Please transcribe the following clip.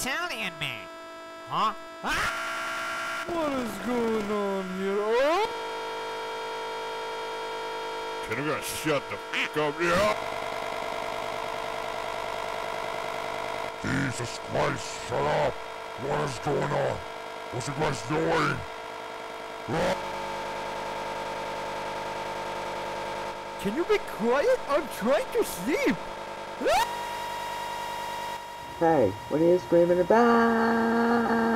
Italian man. Huh? Ah! What is going on here? Oh! Can you guys shut the fuck up? Yeah. Jesus Christ, shut up! What is going on? What's you guys doing? Ah! Can you be quiet? I'm trying to sleep! Hey, what are you screaming about?